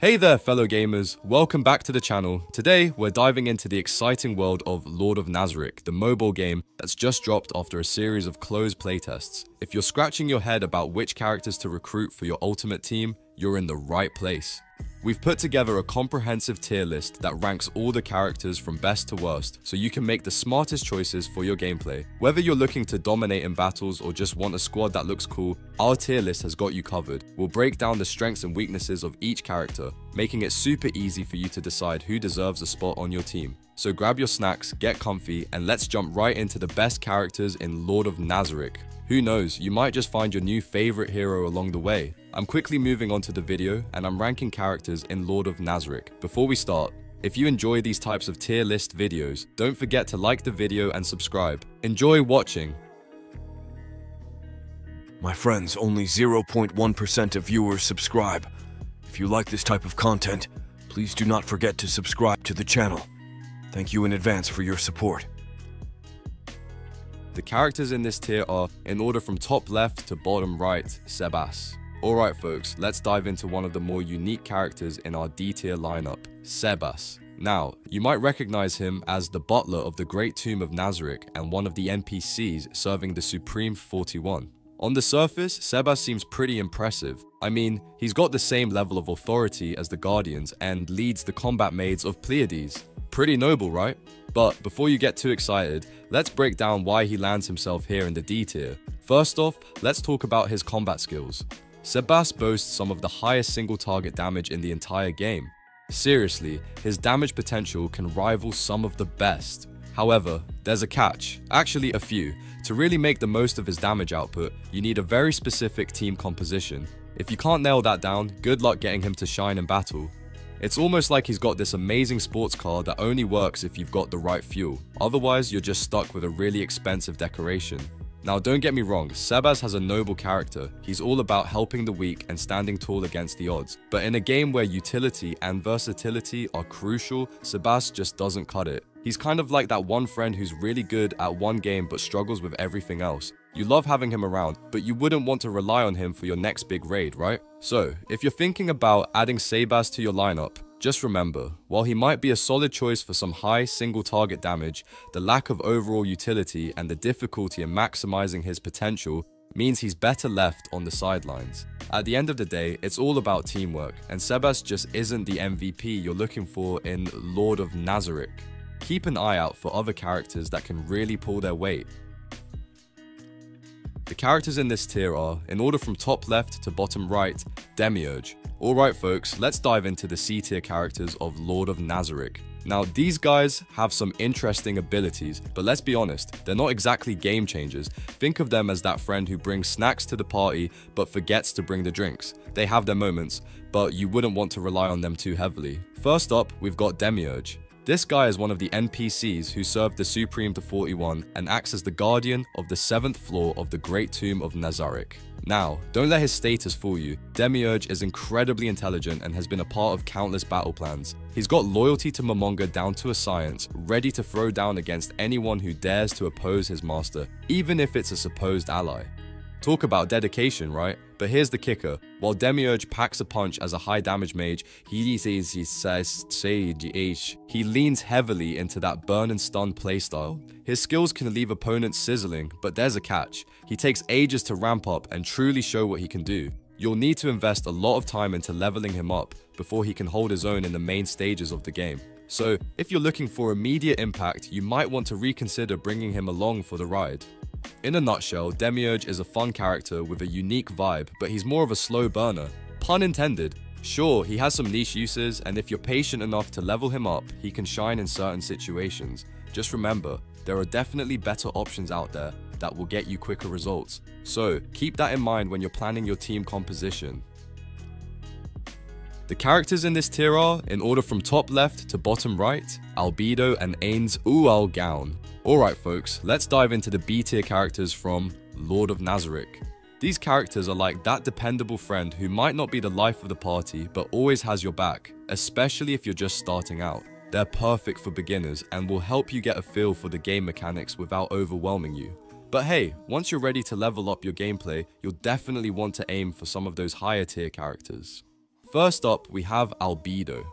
Hey there, fellow gamers. Welcome back to the channel. Today, we're diving into the exciting world of Lord of Nazarick, the mobile game that's just dropped after a series of closed playtests. If you're scratching your head about which characters to recruit for your ultimate team, you're in the right place. We've put together a comprehensive tier list that ranks all the characters from best to worst, so you can make the smartest choices for your gameplay. Whether you're looking to dominate in battles or just want a squad that looks cool, our tier list has got you covered. We'll break down the strengths and weaknesses of each character, making it super easy for you to decide who deserves a spot on your team. So grab your snacks, get comfy, and let's jump right into the best characters in Lord of Nazarick. Who knows, you might just find your new favorite hero along the way. I'm quickly moving on to the video and I'm ranking characters in Lord of Nazarick. Before we start, if you enjoy these types of tier list videos, don't forget to like the video and subscribe. Enjoy watching! My friends, only 0.1% of viewers subscribe. If you like this type of content, please do not forget to subscribe to the channel. Thank you in advance for your support. The characters in this tier are, in order from top left to bottom right, Sebas. Alright folks, let's dive into one of the more unique characters in our D tier lineup, Sebas. Now, you might recognize him as the butler of the Great Tomb of Nazarick and one of the NPCs serving the Supreme 41. On the surface, Sebas seems pretty impressive. I mean, he's got the same level of authority as the Guardians and leads the combat maids of Pleiades. Pretty noble, right? But before you get too excited, let's break down why he lands himself here in the D tier. First off, let's talk about his combat skills. Sebas boasts some of the highest single target damage in the entire game. Seriously, his damage potential can rival some of the best. However, there's a catch, actually a few. To really make the most of his damage output, you need a very specific team composition. If you can't nail that down, good luck getting him to shine in battle. It's almost like he's got this amazing sports car that only works if you've got the right fuel, otherwise you're just stuck with a really expensive decoration. Now don't get me wrong, Sebas has a noble character, he's all about helping the weak and standing tall against the odds, but in a game where utility and versatility are crucial, Sebas just doesn't cut it. He's kind of like that one friend who's really good at one game but struggles with everything else. You love having him around, but you wouldn't want to rely on him for your next big raid, right? So, if you're thinking about adding Sebas to your lineup, just remember, while he might be a solid choice for some high single target damage, the lack of overall utility and the difficulty in maximizing his potential means he's better left on the sidelines. At the end of the day, it's all about teamwork, and Sebas just isn't the MVP you're looking for in Lord of Nazarick. Keep an eye out for other characters that can really pull their weight. Characters in this tier are, in order from top left to bottom right, Demiurge. Alright folks, let's dive into the C tier characters of Lord of Nazarick. Now these guys have some interesting abilities, but let's be honest, they're not exactly game changers. Think of them as that friend who brings snacks to the party but forgets to bring the drinks. They have their moments, but you wouldn't want to rely on them too heavily. First up, we've got Demiurge. This guy is one of the NPCs who served the Supreme to 41 and acts as the guardian of the 7th floor of the Great Tomb of Nazarick. Now, don't let his status fool you. Demiurge is incredibly intelligent and has been a part of countless battle plans. He's got loyalty to Momonga down to a science, ready to throw down against anyone who dares to oppose his master, even if it's a supposed ally. Talk about dedication, right? But here's the kicker. While Demiurge packs a punch as a high damage mage, he says he says he leans heavily into that burn and stun playstyle. His skills can leave opponents sizzling, but there's a catch. He takes ages to ramp up and truly show what he can do. You'll need to invest a lot of time into leveling him up before he can hold his own in the main stages of the game. So, if you're looking for immediate impact, you might want to reconsider bringing him along for the ride. In a nutshell, Demiurge is a fun character with a unique vibe, but he's more of a slow burner. Pun intended. Sure, he has some niche uses, and if you're patient enough to level him up, he can shine in certain situations. Just remember, there are definitely better options out there that will get you quicker results. So, keep that in mind when you're planning your team composition. The characters in this tier are, in order from top left to bottom right, Albedo and Ainz Ooal Gown. Alright folks, let's dive into the B tier characters from Lord of Nazarick. These characters are like that dependable friend who might not be the life of the party but always has your back, especially if you're just starting out. They're perfect for beginners and will help you get a feel for the game mechanics without overwhelming you. But hey, once you're ready to level up your gameplay, you'll definitely want to aim for some of those higher tier characters. First up, we have Albedo.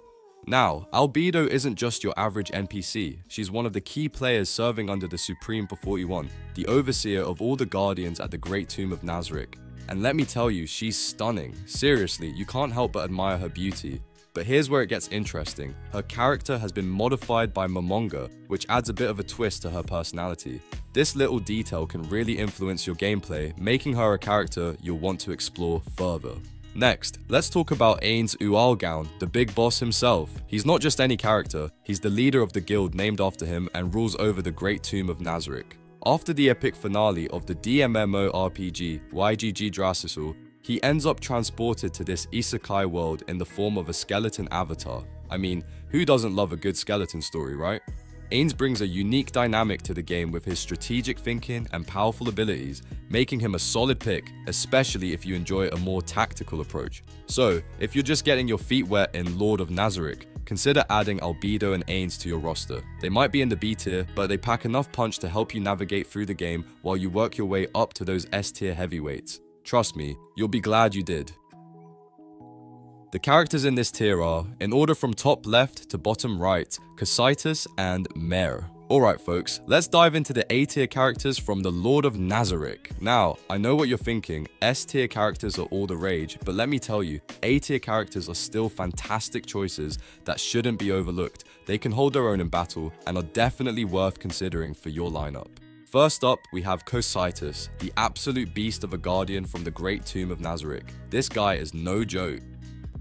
Now, Albedo isn't just your average NPC, she's one of the key players serving under the Supreme for 41, the overseer of all the Guardians at the Great Tomb of Nazarick. And let me tell you, she's stunning. Seriously, you can't help but admire her beauty. But here's where it gets interesting. Her character has been modified by Momonga, which adds a bit of a twist to her personality. This little detail can really influence your gameplay, making her a character you'll want to explore further. Next, let's talk about Ainz Ooal Gown, the big boss himself. He's not just any character, he's the leader of the guild named after him and rules over the Great Tomb of Nazarick. After the epic finale of the DMMO RPG Yggdrasil, he ends up transported to this isekai world in the form of a skeleton avatar. I mean, who doesn't love a good skeleton story, right? Ainz brings a unique dynamic to the game with his strategic thinking and powerful abilities, making him a solid pick, especially if you enjoy a more tactical approach. So, if you're just getting your feet wet in Lord of Nazarick, consider adding Albedo and Ainz to your roster. They might be in the B tier, but they pack enough punch to help you navigate through the game while you work your way up to those S tier heavyweights. Trust me, you'll be glad you did. The characters in this tier are, in order from top left to bottom right, Cocytus and Mare. Alright folks, let's dive into the A tier characters from the Lord of Nazarick. Now, I know what you're thinking, S tier characters are all the rage, but let me tell you, A tier characters are still fantastic choices that shouldn't be overlooked. They can hold their own in battle and are definitely worth considering for your lineup. First up, we have Cocytus, the absolute beast of a guardian from the Great Tomb of Nazarick. This guy is no joke.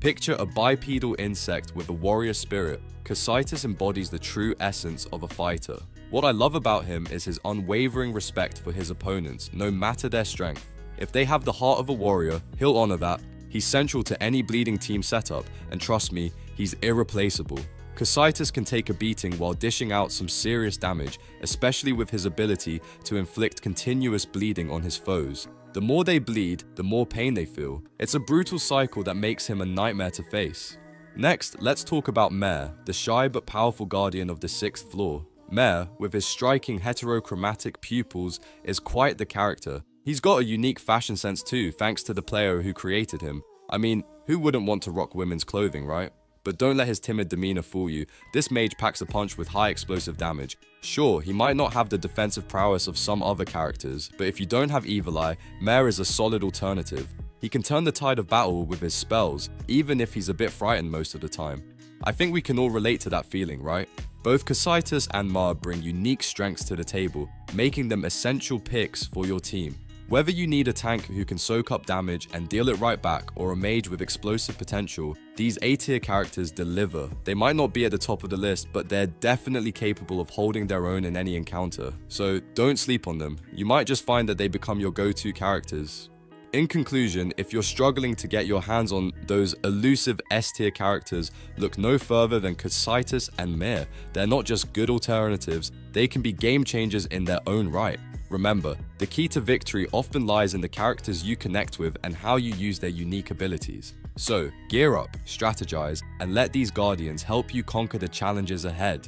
Picture a bipedal insect with a warrior spirit. Cocytus embodies the true essence of a fighter. What I love about him is his unwavering respect for his opponents, no matter their strength. If they have the heart of a warrior, he'll honor that. He's central to any bleeding team setup, and trust me, he's irreplaceable. Cocytus can take a beating while dishing out some serious damage, especially with his ability to inflict continuous bleeding on his foes. The more they bleed, the more pain they feel. It's a brutal cycle that makes him a nightmare to face. Next, let's talk about Mare, the shy but powerful guardian of the 6th floor. Mare, with his striking heterochromatic pupils, is quite the character. He's got a unique fashion sense too, thanks to the player who created him. I mean, who wouldn't want to rock women's clothing, right? But don't let his timid demeanor fool you, this mage packs a punch with high explosive damage. Sure, he might not have the defensive prowess of some other characters, but if you don't have Evil Eye, Mare is a solid alternative. He can turn the tide of battle with his spells, even if he's a bit frightened most of the time. I think we can all relate to that feeling, right? Both Cocytus and Mare bring unique strengths to the table, making them essential picks for your team. Whether you need a tank who can soak up damage and deal it right back or a mage with explosive potential, these A tier characters deliver. They might not be at the top of the list, but they're definitely capable of holding their own in any encounter. So don't sleep on them. You might just find that they become your go-to characters. In conclusion, if you're struggling to get your hands on those elusive S tier characters, look no further than Cocytus and Mare. They're not just good alternatives, they can be game changers in their own right. Remember, the key to victory often lies in the characters you connect with and how you use their unique abilities. So, gear up, strategize, and let these guardians help you conquer the challenges ahead.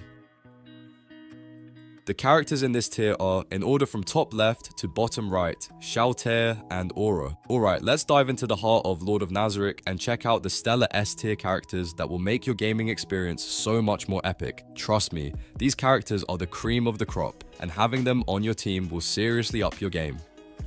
The characters in this tier are, in order from top left to bottom right, Shalltear and Aura. Alright, let's dive into the heart of Lord of Nazarick and check out the stellar S tier characters that will make your gaming experience so much more epic. Trust me, these characters are the cream of the crop, and having them on your team will seriously up your game.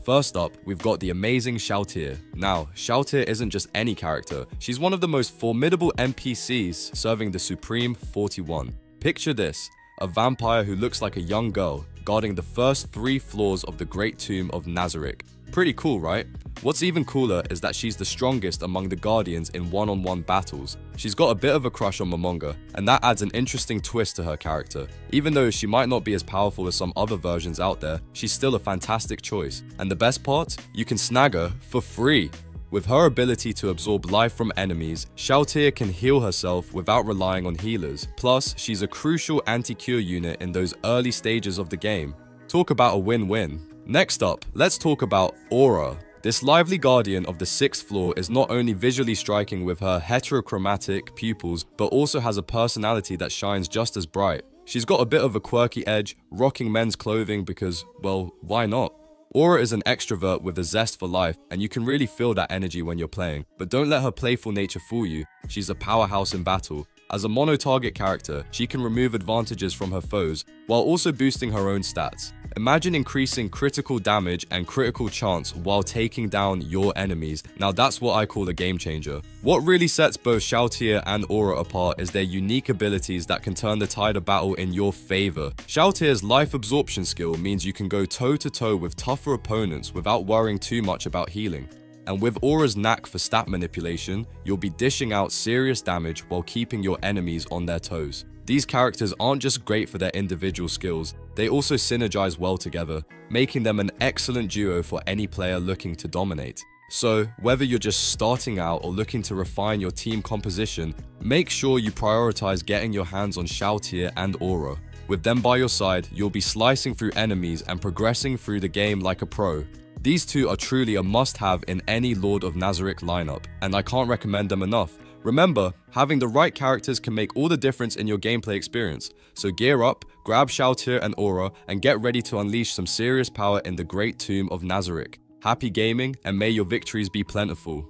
First up, we've got the amazing Shalltear. Now, Shalltear isn't just any character, she's one of the most formidable NPCs serving the Supreme 41. Picture this, a vampire who looks like a young girl, guarding the first three floors of the Great Tomb of Nazarick. Pretty cool, right? What's even cooler is that she's the strongest among the Guardians in one-on-one -on -one battles. She's got a bit of a crush on Momonga, and that adds an interesting twist to her character. Even though she might not be as powerful as some other versions out there, she's still a fantastic choice. And the best part? You can snag her for free. With her ability to absorb life from enemies, Shalltear can heal herself without relying on healers. Plus, she's a crucial anti-cure unit in those early stages of the game. Talk about a win-win. Next up, let's talk about Aura. This lively guardian of the 6th floor is not only visually striking with her heterochromatic pupils, but also has a personality that shines just as bright. She's got a bit of a quirky edge, rocking men's clothing because, well, why not? Aura is an extrovert with a zest for life, and you can really feel that energy when you're playing. But don't let her playful nature fool you, she's a powerhouse in battle. As a mono-target character, she can remove advantages from her foes, while also boosting her own stats. Imagine increasing critical damage and critical chance while taking down your enemies. Now that's what I call a game changer. What really sets both Shalltear and Aura apart is their unique abilities that can turn the tide of battle in your favor. Shalltear's life absorption skill means you can go toe to toe with tougher opponents without worrying too much about healing. And with Aura's knack for stat manipulation, you'll be dishing out serious damage while keeping your enemies on their toes. These characters aren't just great for their individual skills, they also synergize well together, making them an excellent duo for any player looking to dominate. So, whether you're just starting out or looking to refine your team composition, make sure you prioritize getting your hands on Shalltear and Aura. With them by your side, you'll be slicing through enemies and progressing through the game like a pro. These two are truly a must-have in any Lord of Nazarick lineup, and I can't recommend them enough. Remember, having the right characters can make all the difference in your gameplay experience, so gear up, grab Shalltear and Aura, and get ready to unleash some serious power in the great tomb of Nazarick. Happy gaming, and may your victories be plentiful.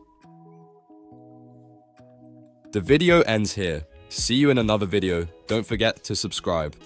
The video ends here. See you in another video. Don't forget to subscribe.